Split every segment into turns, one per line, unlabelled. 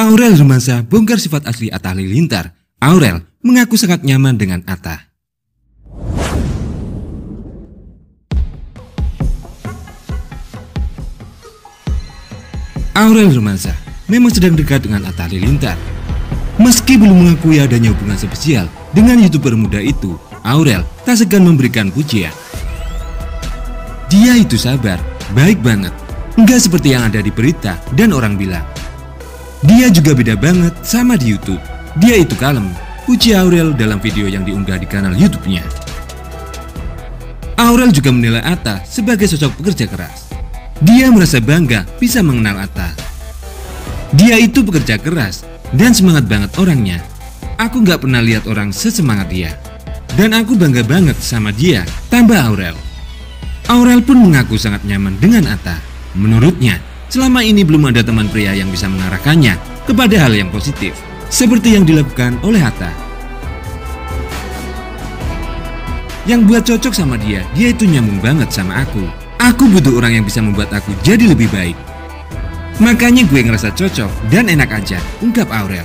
Aurel Rumasa bongkar sifat asli Atta Halilintar. Aurel mengaku sangat nyaman dengan Atta. Aurel Romansa memang sedang dekat dengan Atta Halilintar. Meski belum mengakui adanya hubungan spesial dengan youtuber muda itu, Aurel tak segan memberikan pujian. Dia itu sabar, baik banget, nggak seperti yang ada di berita dan orang bilang. Dia juga beda banget sama di YouTube. Dia itu kalem, puji Aurel dalam video yang diunggah di kanal YouTube-nya. Aurel juga menilai Atta sebagai sosok pekerja keras. Dia merasa bangga bisa mengenal Atta. Dia itu pekerja keras dan semangat banget orangnya. Aku nggak pernah lihat orang sesemangat dia. Dan aku bangga banget sama dia, tambah Aurel. Aurel pun mengaku sangat nyaman dengan Atta. Menurutnya, selama ini belum ada teman pria yang bisa mengarahkannya kepada hal yang positif, seperti yang dilakukan oleh Atta. Yang buat cocok sama dia, dia itu nyambung banget sama aku. Aku butuh orang yang bisa membuat aku jadi lebih baik. Makanya gue ngerasa cocok dan enak aja, ungkap Aurel.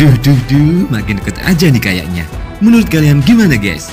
Duh duh duh, makin deket aja nih kayaknya. Menurut kalian gimana guys?